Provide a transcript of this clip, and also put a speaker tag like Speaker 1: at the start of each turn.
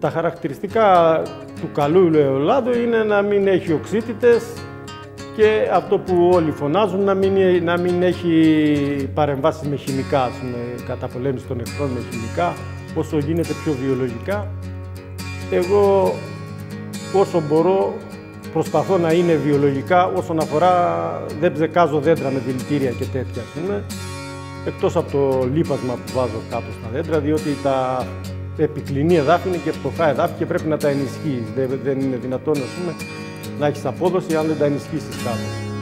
Speaker 1: Τα χαρακτηριστικά του καλού ελαιολάδου είναι να μην έχει οξύτητες και αυτό που όλοι φωνάζουν να μην, να μην έχει παρεμβάσεις με χημικά, με καταπολέμηση των εχθρών με χημικά, όσο γίνεται πιο βιολογικά. Εγώ όσο μπορώ προσπαθώ να είναι βιολογικά όσον αφορά δεν ψεκάζω δέντρα με δηλητήρια και τέτοια ας πούμε εκτός από το λίπασμα που βάζω κάτω στα δέντρα διότι τα επικλινή εδάφη είναι και φτωχά εδάφη και πρέπει να τα ενισχύεις. Δεν, δεν είναι δυνατόν ας πούμε, να έχεις απόδοση αν δεν τα ενισχύσεις κάπως.